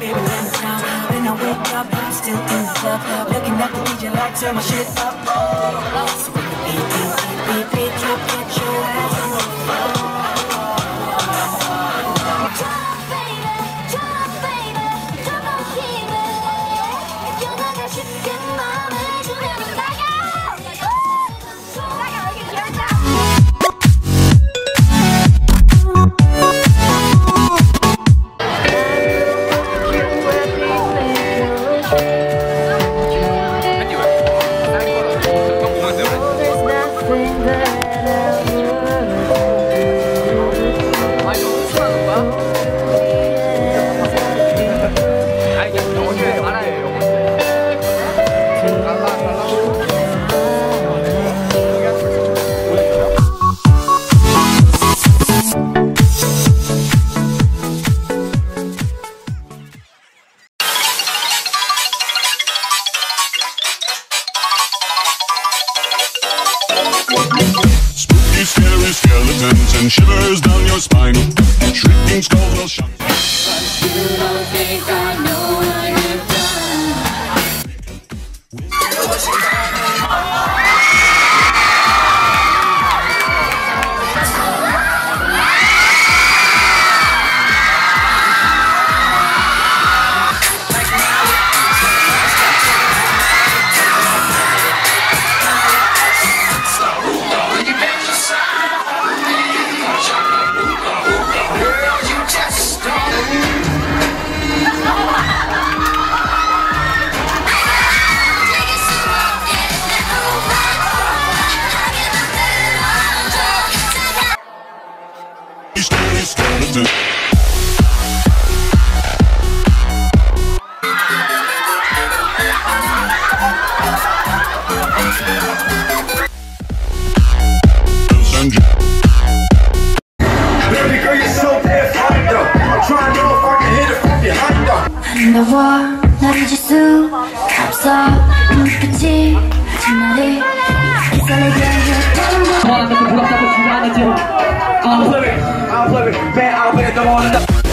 Baby. Me down. Then I wake up, I'm still in the club, looking at the DJ like turn my shit up. So when the beat, beat, beat, beat, beat, drop, get your ass on the floor. Spooky, skeletons and shivers down your spine. Shrieking skulls will shock. Scary Houston. I'm sorry. Play it, man, I'll it, don't wanna